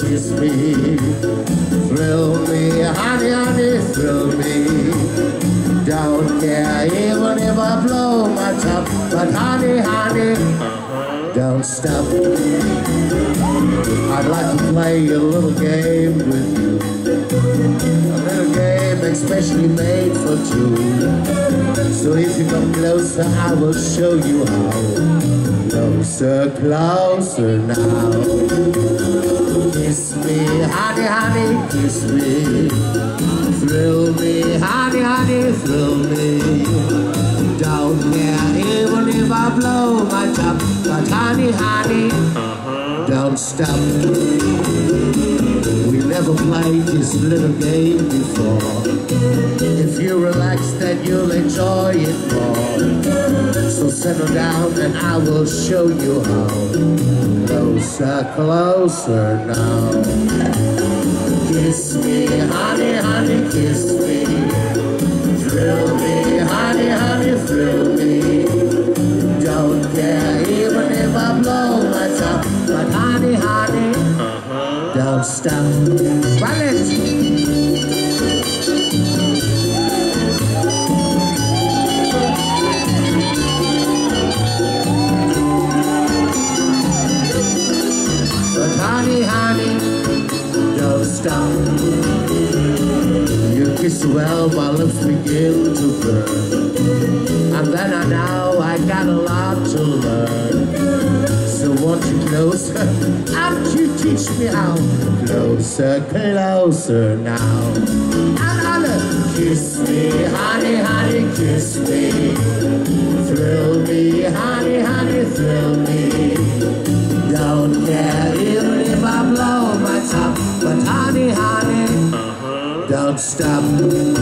kiss me, thrill me, honey, honey, thrill me. Don't care even if I blow my top, but honey, honey, don't stop. I'd like to play a little game with you, a little game especially made for two. So if you come closer, I will show you how. Closer, closer now. Kiss me, honey, honey, kiss me. Thrill me, honey, honey, thrill me. Don't care even if I blow my top, but honey, honey, uh-huh. don't stop. We never played this little game before. If you relax, then you'll settle down and I will show you how. Closer, closer now. Kiss me, honey, honey, kiss me. Thrill me, honey, honey, thrill me. Don't care even if I blow my top, but honey, honey, uh-huh. don't stop. Run it. Don't. You kiss well, my lips begin to burn. And then I know I got a lot to learn. So won't you closer? Won't you teach me how? Closer, closer now. And Anna, kiss me, honey, honey, kiss me. Thrill me, honey, honey, thrill me. Stop.